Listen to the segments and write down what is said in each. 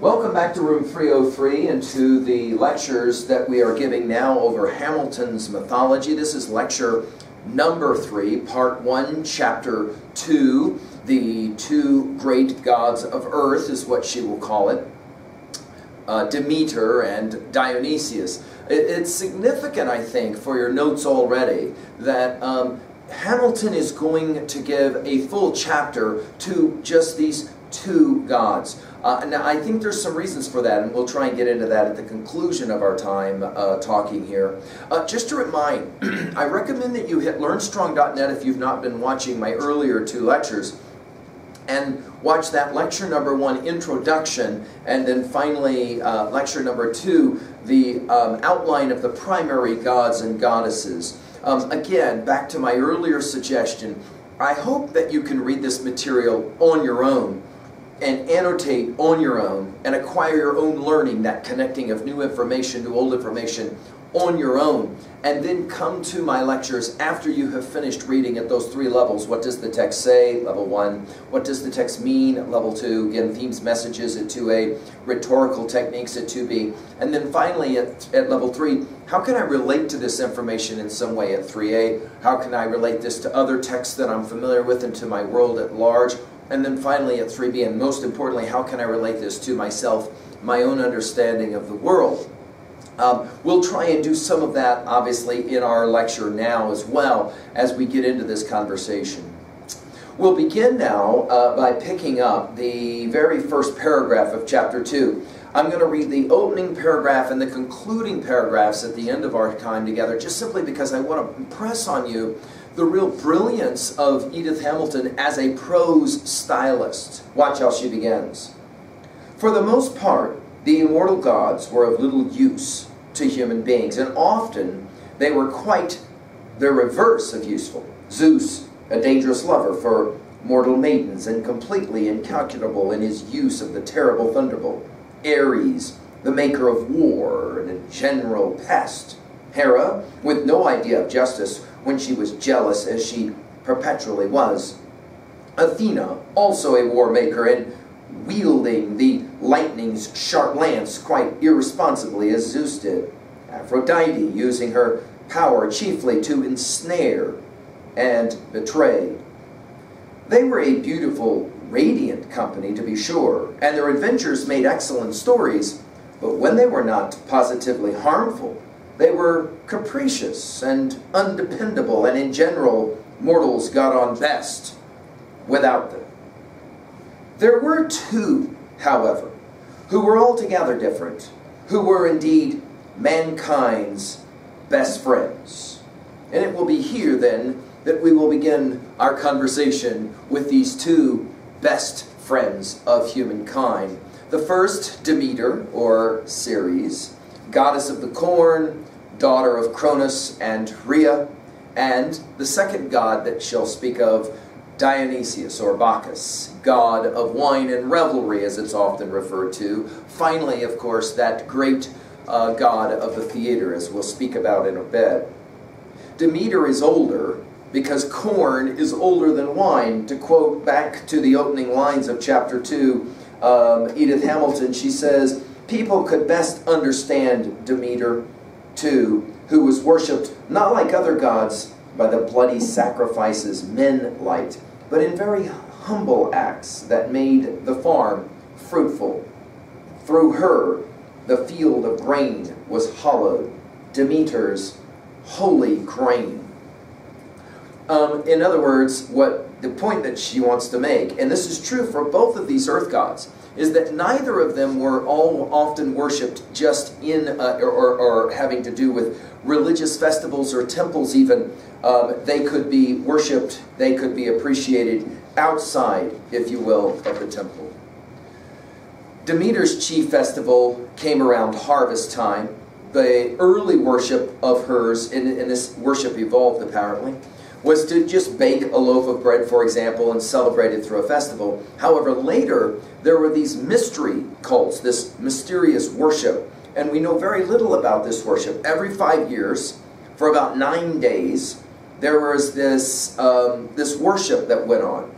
Welcome back to room 303 and to the lectures that we are giving now over Hamilton's mythology. This is lecture number three, part one, chapter two. The two great gods of earth is what she will call it. Uh, Demeter and Dionysius. It, it's significant, I think, for your notes already that um, Hamilton is going to give a full chapter to just these two gods. Uh, now, I think there's some reasons for that, and we'll try and get into that at the conclusion of our time uh, talking here. Uh, just to remind, I recommend that you hit learnstrong.net if you've not been watching my earlier two lectures, and watch that lecture number one, introduction, and then finally uh, lecture number two, the um, outline of the primary gods and goddesses. Um, again, back to my earlier suggestion, I hope that you can read this material on your own and annotate on your own and acquire your own learning, that connecting of new information to old information on your own, and then come to my lectures after you have finished reading at those three levels. What does the text say? Level one. What does the text mean? Level two. Again, themes, messages at 2A, rhetorical techniques at 2B. And then finally at, at level three, how can I relate to this information in some way at 3A? How can I relate this to other texts that I'm familiar with and to my world at large? And then finally at 3B, and most importantly, how can I relate this to myself, my own understanding of the world? Um, we'll try and do some of that, obviously, in our lecture now as well as we get into this conversation. We'll begin now uh, by picking up the very first paragraph of chapter 2. I'm going to read the opening paragraph and the concluding paragraphs at the end of our time together, just simply because I want to impress on you the real brilliance of Edith Hamilton as a prose stylist. Watch how she begins. For the most part, the immortal gods were of little use to human beings, and often they were quite the reverse of useful. Zeus, a dangerous lover for mortal maidens, and completely incalculable in his use of the terrible thunderbolt. Ares, the maker of war and a general pest. Hera, with no idea of justice when she was jealous, as she perpetually was. Athena, also a war maker and wielding the lightning's sharp lance quite irresponsibly as Zeus did. Aphrodite, using her power chiefly to ensnare and betray. They were a beautiful, radiant company, to be sure, and their adventures made excellent stories, but when they were not positively harmful, they were capricious and undependable, and in general, mortals got on best without them. There were two, however, who were altogether different, who were indeed mankind's best friends. And it will be here then that we will begin our conversation with these two best friends of humankind. The first, Demeter, or Ceres, goddess of the corn, daughter of Cronus and Rhea, and the second god that she'll speak of, Dionysius or Bacchus, god of wine and revelry, as it's often referred to. Finally, of course, that great uh, god of the theater, as we'll speak about in a bit. Demeter is older because corn is older than wine. To quote back to the opening lines of chapter 2, um, Edith Hamilton, she says, People could best understand Demeter, who was worshipped not like other gods by the bloody sacrifices men light, but in very humble acts that made the farm fruitful. Through her, the field of grain was hollowed, Demeter's holy grain. Um, in other words, what the point that she wants to make, and this is true for both of these earth gods, is that neither of them were all often worshipped just in uh, or, or, or, having to do with religious festivals or temples even. Um, they could be worshipped, they could be appreciated outside, if you will, of the temple. Demeter's chief festival came around harvest time. The early worship of hers, and, and this worship evolved apparently, was to just bake a loaf of bread, for example, and celebrate it through a festival. However, later, there were these mystery cults, this mysterious worship, and we know very little about this worship. Every five years, for about nine days, there was this, um, this worship that went on.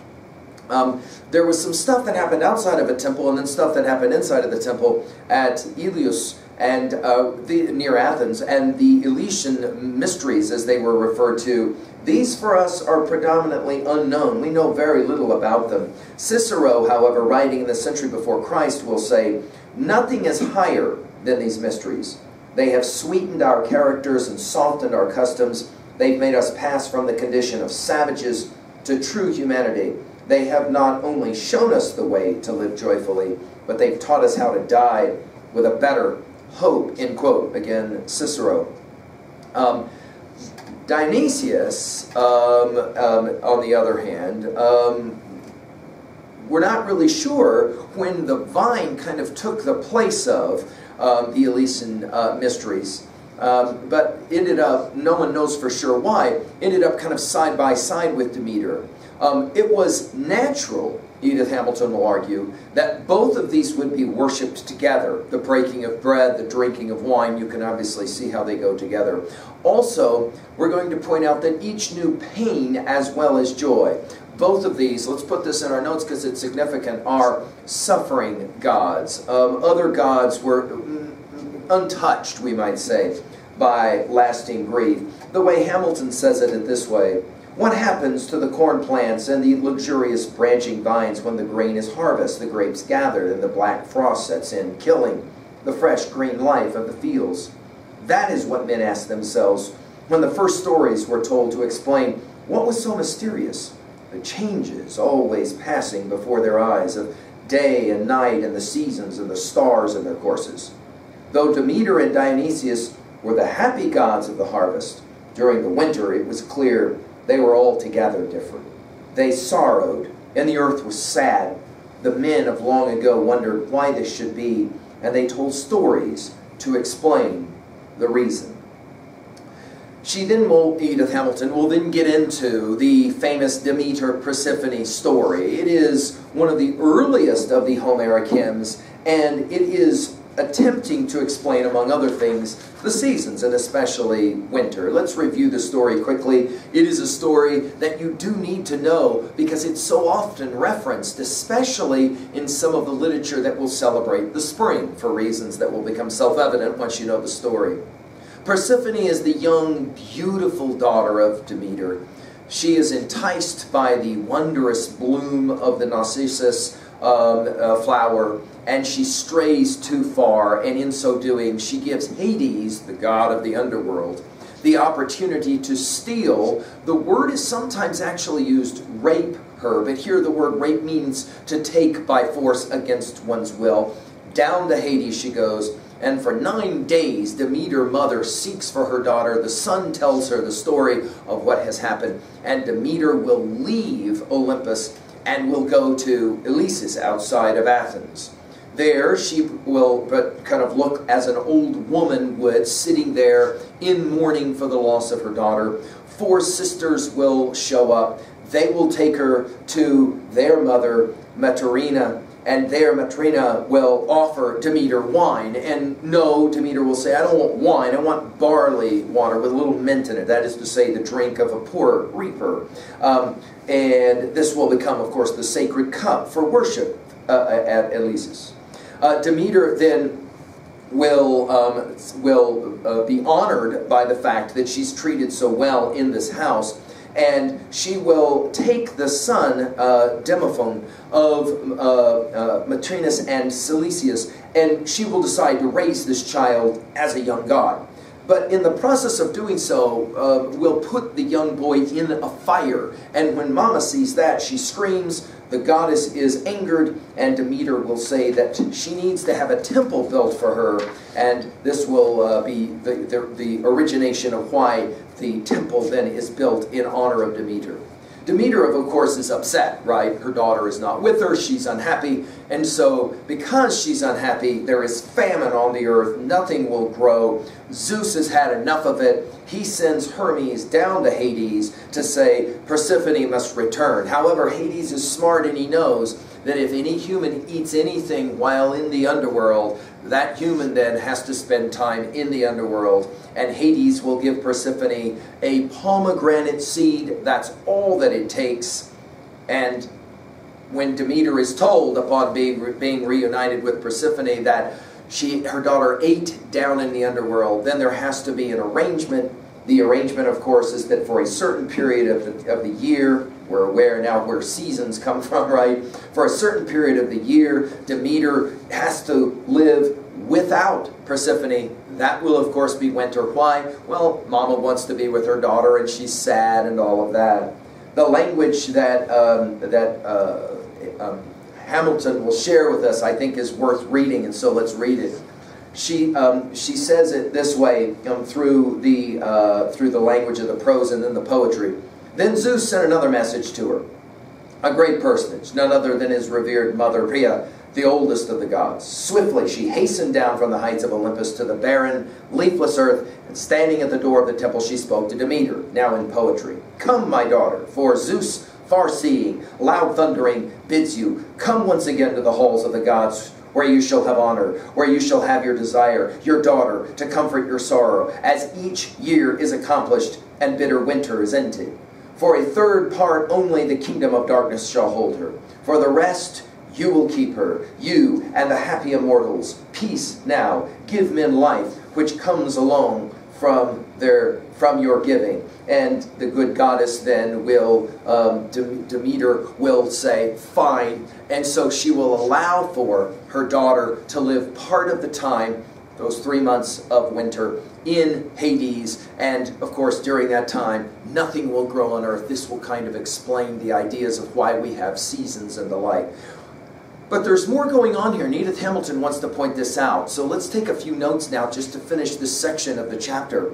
Um, there was some stuff that happened outside of a temple and then stuff that happened inside of the temple at Eleusis and uh, the, near Athens and the Eleusinian mysteries as they were referred to. These for us are predominantly unknown. We know very little about them. Cicero, however, writing in the century before Christ, will say, Nothing is higher than these mysteries. They have sweetened our characters and softened our customs. They've made us pass from the condition of savages to true humanity. They have not only shown us the way to live joyfully, but they've taught us how to die with a better hope, end quote. Again, Cicero. Um, Dionysius, um, um, on the other hand, um, we're not really sure when the vine kind of took the place of um, the Eleusinian uh, mysteries. Um, but ended up, no one knows for sure why, ended up kind of side by side with Demeter. Um, it was natural, Edith Hamilton will argue, that both of these would be worshipped together. The breaking of bread, the drinking of wine, you can obviously see how they go together. Also, we're going to point out that each knew pain as well as joy. Both of these, let's put this in our notes because it's significant, are suffering gods. Um, other gods were untouched, we might say, by lasting grief. The way Hamilton says it in this way What happens to the corn plants and the luxurious branching vines when the grain is harvested, the grapes gathered, and the black frost sets in, killing the fresh green life of the fields? That is what men asked themselves when the first stories were told to explain what was so mysterious. The changes always passing before their eyes of day and night and the seasons and the stars in their courses. Though Demeter and Dionysius were the happy gods of the harvest, during the winter it was clear they were altogether different. They sorrowed, and the earth was sad. The men of long ago wondered why this should be, and they told stories to explain the reason. She then will, Edith Hamilton, will then get into the famous Demeter Persephone story. It is one of the earliest of the Homeric hymns, and it is attempting to explain, among other things, the seasons, and especially winter. Let's review the story quickly. It is a story that you do need to know because it's so often referenced, especially in some of the literature that will celebrate the spring, for reasons that will become self-evident once you know the story. Persephone is the young, beautiful daughter of Demeter. She is enticed by the wondrous bloom of the narcissus um, uh, flower, and she strays too far, and in so doing, she gives Hades, the god of the underworld, the opportunity to steal. The word is sometimes actually used rape her, but here the word rape means to take by force against one's will. Down to Hades she goes, and for nine days, Demeter, mother, seeks for her daughter. The sun tells her the story of what has happened. And Demeter will leave Olympus and will go to Eleusis outside of Athens. There, she will but kind of look as an old woman would, sitting there in mourning for the loss of her daughter. Four sisters will show up. They will take her to their mother, Matrina, and there Matrina will offer Demeter wine. And no, Demeter will say, I don't want wine, I want barley water with a little mint in it. That is to say, the drink of a poor reaper. Um, and this will become, of course, the sacred cup for worship uh, at Eleusis. Uh, Demeter then will um, will uh, be honored by the fact that she's treated so well in this house and she will take the son, uh, Demophon, of uh, uh, Matrinus and Silesius, and she will decide to raise this child as a young god. But in the process of doing so, uh, will put the young boy in a fire. And when Mama sees that, she screams, the goddess is angered, and Demeter will say that she needs to have a temple built for her, and this will uh, be the, the, the origination of why the temple then is built in honor of Demeter. Demeter, of course, is upset, right? Her daughter is not with her, she's unhappy, and so because she's unhappy, there is famine on the earth, nothing will grow. Zeus has had enough of it. He sends Hermes down to Hades to say Persephone must return. However, Hades is smart and he knows that if any human eats anything while in the underworld, that human then has to spend time in the underworld. And Hades will give Persephone a pomegranate seed. That's all that it takes. And when Demeter is told upon being, being reunited with Persephone that she, her daughter ate down in the underworld, then there has to be an arrangement. The arrangement, of course, is that for a certain period of the, of the year, we're aware now where seasons come from, right? For a certain period of the year, Demeter has to live without Persephone. That will, of course, be winter. Why? Well, Mama wants to be with her daughter, and she's sad, and all of that. The language that um, that uh, um, Hamilton will share with us, I think, is worth reading, and so let's read it. She um, she says it this way um, through the uh, through the language of the prose and then the poetry. Then Zeus sent another message to her, a great personage, none other than his revered mother Rhea, the oldest of the gods. Swiftly she hastened down from the heights of Olympus to the barren, leafless earth, and standing at the door of the temple, she spoke to Demeter, now in poetry. Come, my daughter, for Zeus far-seeing, loud-thundering, bids you, Come once again to the halls of the gods, where you shall have honor, where you shall have your desire, your daughter, to comfort your sorrow, as each year is accomplished and bitter winter is ended. For a third part only the kingdom of darkness shall hold her. For the rest you will keep her, you and the happy immortals. Peace now, give men life, which comes along from their from your giving. And the good goddess then will, um, Demeter will say, fine. And so she will allow for her daughter to live part of the time, those three months of winter, in Hades. And of course, during that time, nothing will grow on earth. This will kind of explain the ideas of why we have seasons and the like. But there's more going on here, and Edith Hamilton wants to point this out. So let's take a few notes now just to finish this section of the chapter.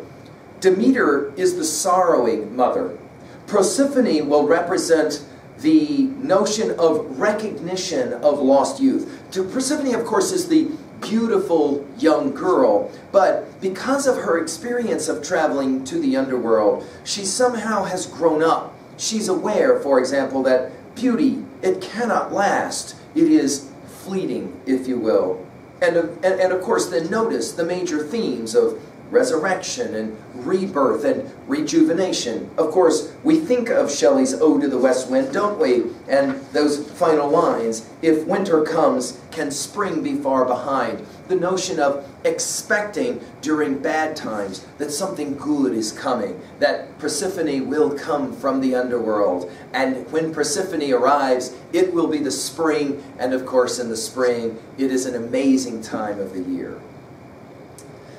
Demeter is the sorrowing mother. Persephone will represent the notion of recognition of lost youth. Persephone, of course, is the beautiful young girl, but because of her experience of traveling to the underworld, she somehow has grown up. She's aware, for example, that beauty, it cannot last. It is fleeting, if you will. And, and, and of course, then notice the major themes of resurrection and rebirth and rejuvenation. Of course, we think of Shelley's Ode to the West Wind, don't we? And those final lines, if winter comes, can spring be far behind? The notion of expecting during bad times that something good is coming, that Persephone will come from the underworld. And when Persephone arrives, it will be the spring, and of course in the spring, it is an amazing time of the year.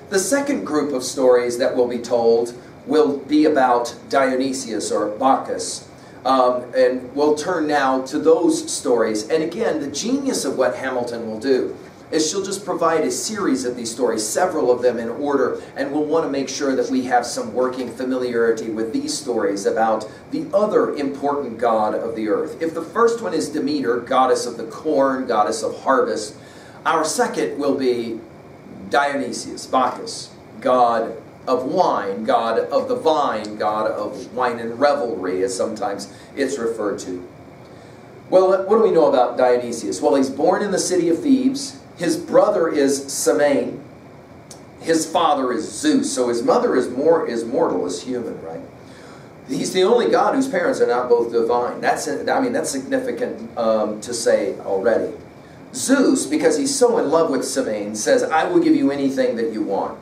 The second group of stories that will be told will be about Dionysius or Bacchus. Um, and we'll turn now to those stories. And again, the genius of what Hamilton will do is she'll just provide a series of these stories, several of them in order, and we'll want to make sure that we have some working familiarity with these stories about the other important god of the earth. If the first one is Demeter, goddess of the corn, goddess of harvest, our second will be Dionysius, Bacchus, god of wine, god of the vine, god of wine and revelry, as sometimes it's referred to. Well, what do we know about Dionysius? Well, he's born in the city of Thebes. His brother is Samain. His father is Zeus. So his mother is more is mortal, is human, right? He's the only god whose parents are not both divine. That's I mean that's significant um, to say already. Zeus, because he's so in love with Samain, says, I will give you anything that you want.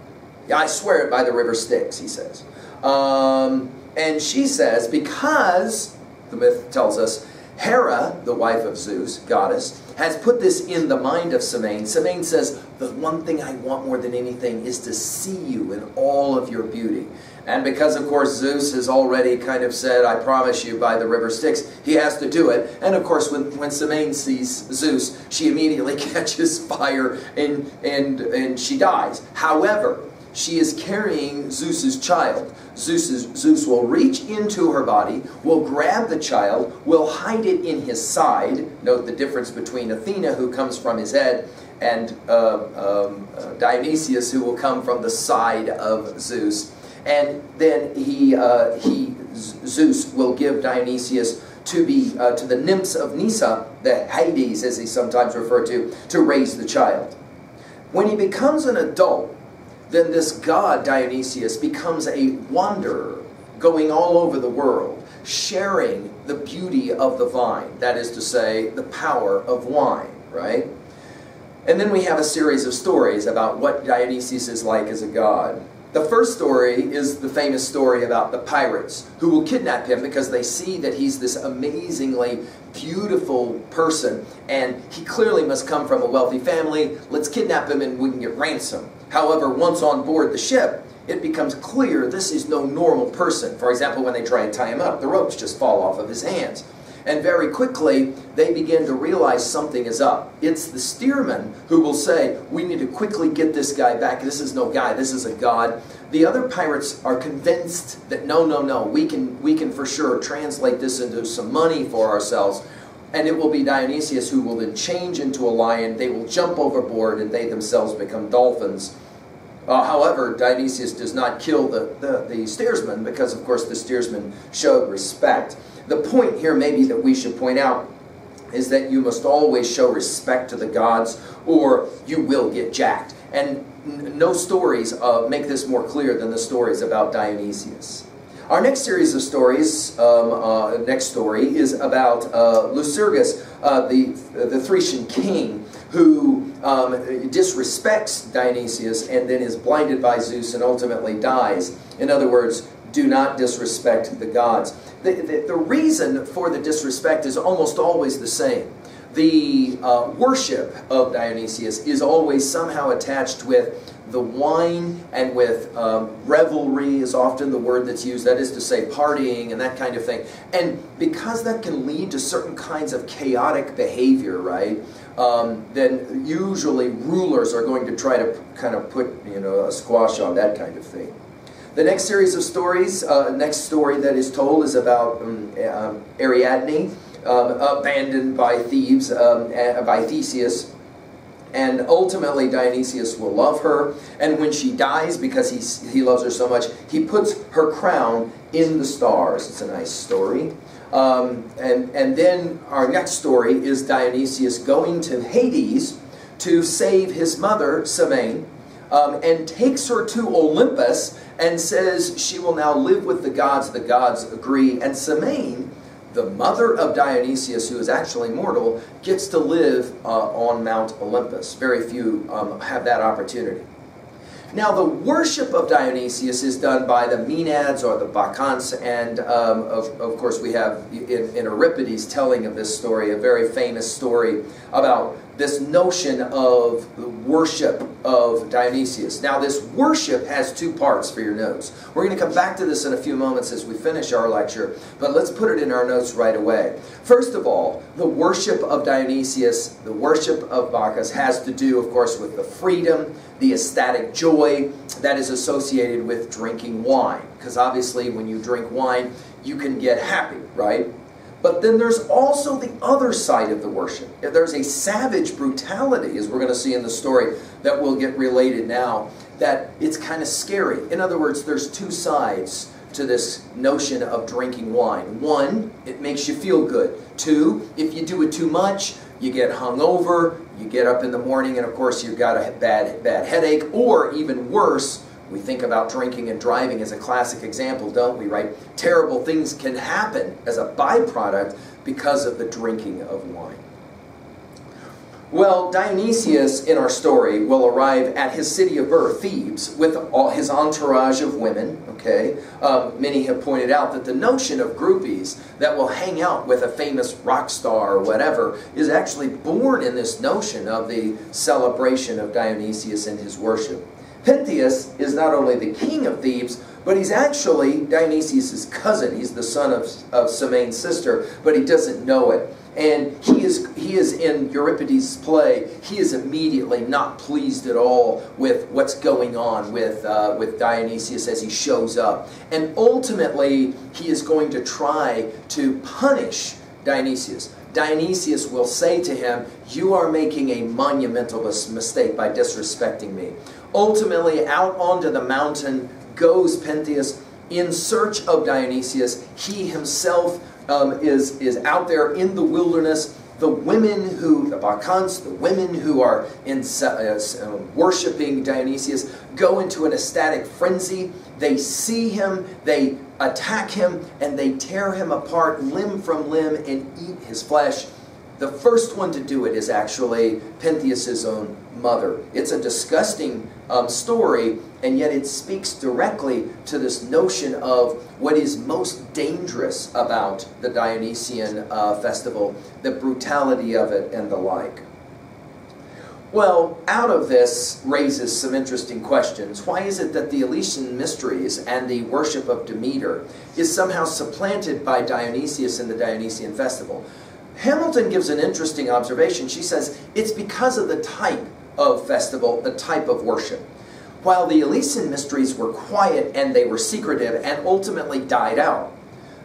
I swear it by the river Styx, he says. Um, and she says, because, the myth tells us, Hera, the wife of Zeus, goddess, has put this in the mind of Samain. Samain says, the one thing I want more than anything is to see you in all of your beauty. And because, of course, Zeus has already kind of said, I promise you by the river Styx, he has to do it. And of course, when, when Samain sees Zeus, she immediately catches fire and, and, and she dies. However, she is carrying Zeus's child. Zeus's, Zeus will reach into her body, will grab the child, will hide it in his side. Note the difference between Athena, who comes from his head, and uh, um, uh, Dionysius, who will come from the side of Zeus. And then he, uh, he Zeus will give Dionysius to be uh, to the nymphs of Nysa, the Hyades as he's sometimes referred to, to raise the child. When he becomes an adult, then this god Dionysius becomes a wanderer, going all over the world, sharing the beauty of the vine. That is to say, the power of wine, right? And then we have a series of stories about what Dionysius is like as a god. The first story is the famous story about the pirates who will kidnap him because they see that he's this amazingly beautiful person and he clearly must come from a wealthy family. Let's kidnap him and we can get ransom. However, once on board the ship, it becomes clear this is no normal person. For example, when they try and tie him up, the ropes just fall off of his hands. And very quickly, they begin to realize something is up. It's the steerman who will say, we need to quickly get this guy back. This is no guy, this is a god. The other pirates are convinced that no, no, no, we can, we can for sure translate this into some money for ourselves. And it will be Dionysius who will then change into a lion. They will jump overboard and they themselves become dolphins. Uh, however, Dionysius does not kill the, the, the steersman because, of course, the steersman showed respect. The point here, maybe, that we should point out is that you must always show respect to the gods or you will get jacked. And no stories uh, make this more clear than the stories about Dionysius. Our next series of stories, um, uh, next story, is about uh, Lycurgus, uh, the, the Thracian king, who um, disrespects Dionysius and then is blinded by Zeus and ultimately dies. In other words, do not disrespect the gods. The, the, the reason for the disrespect is almost always the same. The uh, worship of Dionysius is always somehow attached with the wine and with um, revelry is often the word that's used, that is to say partying and that kind of thing. And because that can lead to certain kinds of chaotic behavior, right, um, then usually rulers are going to try to kind of put, you know, a squash on that kind of thing. The next series of stories, uh, next story that is told is about um, um, Ariadne, um, abandoned by Thebes, um, by Theseus, and ultimately Dionysius will love her, and when she dies, because he, he loves her so much, he puts her crown in the stars. It's a nice story. Um, and, and then our next story is Dionysius going to Hades to save his mother, Semele, um, and takes her to Olympus and says she will now live with the gods. The gods agree. And Semele, the mother of Dionysius, who is actually mortal, gets to live uh, on Mount Olympus. Very few um, have that opportunity. Now, the worship of Dionysius is done by the Maenads or the Bacchantes, and um, of, of course, we have in, in Euripides telling of this story, a very famous story about this notion of the worship of Dionysius. Now, this worship has two parts for your notes. We're going to come back to this in a few moments as we finish our lecture, but let's put it in our notes right away. First of all, the worship of Dionysius, the worship of Bacchus, has to do, of course, with the freedom, the ecstatic joy that is associated with drinking wine. Because obviously, when you drink wine, you can get happy, right? But then there's also the other side of the worship. There's a savage brutality, as we're going to see in the story that will get related now, that it's kind of scary. In other words, there's two sides to this notion of drinking wine. One, it makes you feel good. Two, if you do it too much, you get hungover, you get up in the morning, and of course you've got a bad, bad headache, or even worse, we think about drinking and driving as a classic example, don't we, right? Terrible things can happen as a byproduct because of the drinking of wine. Well, Dionysius in our story will arrive at his city of birth, Thebes, with all his entourage of women. Okay, um, many have pointed out that the notion of groupies that will hang out with a famous rock star or whatever is actually born in this notion of the celebration of Dionysius and his worship. Pentheus is not only the king of Thebes, but he's actually Dionysius' cousin. He's the son of, of Semele's sister, but he doesn't know it. And he is, he is in Euripides' play, he is immediately not pleased at all with what's going on with, uh, with Dionysius as he shows up. And ultimately, he is going to try to punish Dionysius. Dionysius will say to him, You are making a monumental mistake by disrespecting me. Ultimately, out onto the mountain goes Pentheus in search of Dionysius. He himself um, is, is out there in the wilderness the women who, the Bacchants, the women who are in, uh, um, worshiping Dionysius, go into an ecstatic frenzy. They see him, they attack him, and they tear him apart limb from limb and eat his flesh. The first one to do it is actually Pentheus's own mother. It's a disgusting um, story, and yet it speaks directly to this notion of what is most dangerous about the Dionysian uh, festival, the brutality of it, and the like. Well, out of this raises some interesting questions. Why is it that the Eleusinian mysteries and the worship of Demeter is somehow supplanted by Dionysius in the Dionysian festival? Hamilton gives an interesting observation. She says it's because of the type of festival, the type of worship. While the Eleusinian mysteries were quiet and they were secretive and ultimately died out,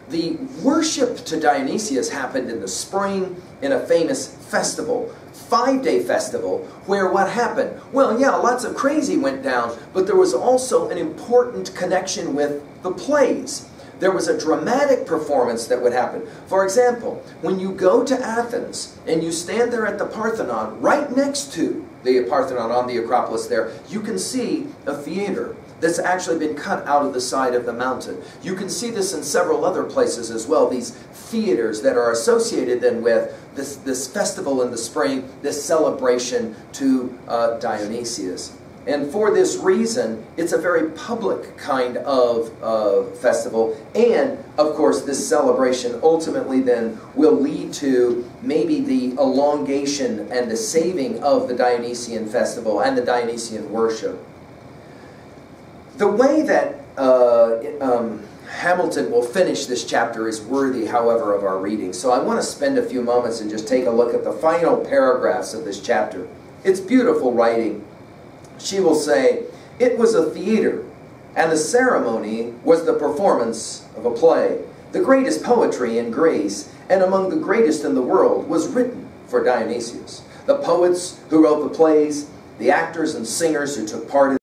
the worship to Dionysius happened in the spring in a famous festival, five-day festival, where what happened? Well, yeah, lots of crazy went down, but there was also an important connection with the plays there was a dramatic performance that would happen. For example, when you go to Athens and you stand there at the Parthenon, right next to the Parthenon on the Acropolis there, you can see a theater that's actually been cut out of the side of the mountain. You can see this in several other places as well, these theaters that are associated then with this, this festival in the spring, this celebration to uh, Dionysius. And for this reason, it's a very public kind of uh, festival. And, of course, this celebration ultimately then will lead to maybe the elongation and the saving of the Dionysian festival and the Dionysian worship. The way that uh, um, Hamilton will finish this chapter is worthy, however, of our reading. So I want to spend a few moments and just take a look at the final paragraphs of this chapter. It's beautiful writing she will say, It was a theater, and the ceremony was the performance of a play. The greatest poetry in Greece, and among the greatest in the world, was written for Dionysius. The poets who wrote the plays, the actors and singers who took part in